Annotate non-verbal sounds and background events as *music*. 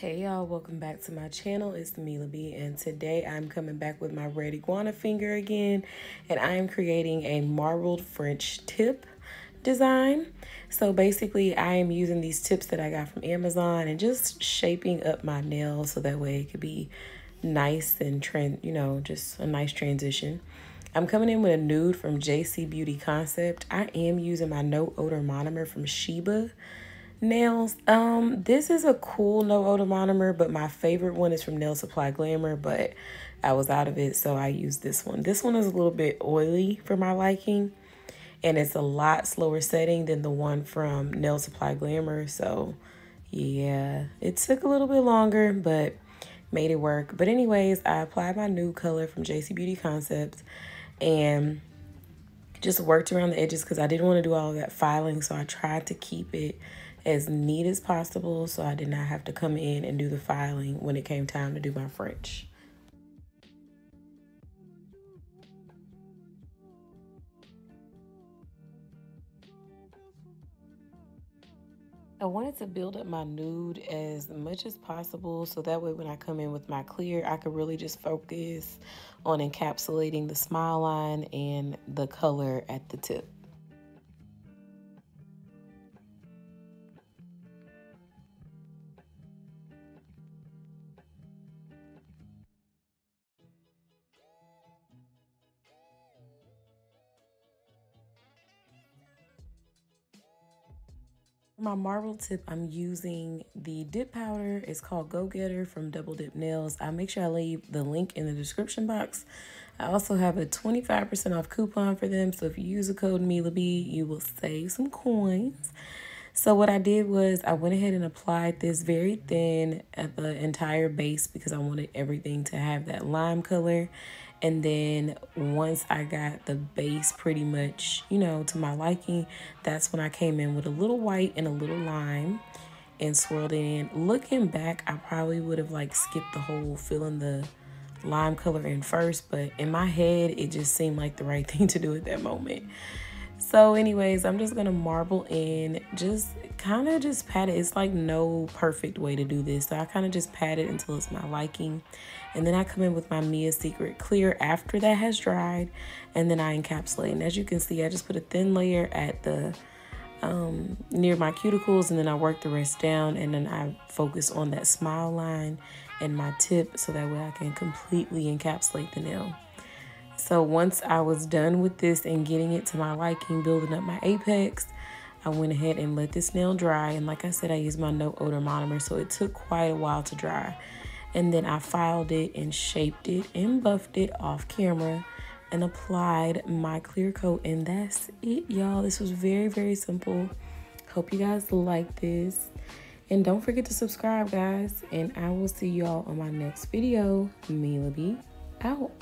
Hey y'all, welcome back to my channel. It's Mila Bee and today I'm coming back with my red iguana finger again and I am creating a marbled French tip design. So basically I am using these tips that I got from Amazon and just shaping up my nails so that way it could be nice and trend, you know, just a nice transition. I'm coming in with a nude from JC Beauty Concept. I am using my no odor monomer from Sheba nails. Um, this is a cool no odor monomer, but my favorite one is from Nail Supply Glamour, but I was out of it, so I used this one. This one is a little bit oily for my liking, and it's a lot slower setting than the one from Nail Supply Glamour, so yeah, it took a little bit longer, but made it work. But anyways, I applied my new color from JC Beauty Concepts, and just worked around the edges because I didn't want to do all that filing, so I tried to keep it as neat as possible so I did not have to come in and do the filing when it came time to do my French. I wanted to build up my nude as much as possible so that way when I come in with my clear, I could really just focus on encapsulating the smile line and the color at the tip. My marble tip, I'm using the dip powder. It's called Go Getter from Double Dip Nails. I'll make sure I leave the link in the description box. I also have a 25% off coupon for them. So if you use the code MilaBee, you will save some coins. So what I did was I went ahead and applied this very thin at the entire base because I wanted everything to have that lime color. And then once I got the base pretty much, you know, to my liking, that's when I came in with a little white and a little lime and swirled it in. Looking back, I probably would have like skipped the whole filling the lime color in first, but in my head, it just seemed like the right *laughs* thing to do at that moment. So anyways, I'm just to marble in, just kind of just pat it. It's like no perfect way to do this. So I kind of just pat it until it's my liking. And then I come in with my Mia Secret Clear after that has dried. And then I encapsulate. And as you can see, I just put a thin layer at the um, near my cuticles and then I work the rest down and then I focus on that smile line and my tip so that way I can completely encapsulate the nail. So once I was done with this and getting it to my liking, building up my apex, I went ahead and let this nail dry. And like I said, I used my no odor monomer, so it took quite a while to dry. And then I filed it and shaped it and buffed it off camera and applied my clear coat. And that's it, y'all. This was very, very simple. Hope you guys like this. And don't forget to subscribe, guys. And I will see y'all on my next video. Mila Bee out.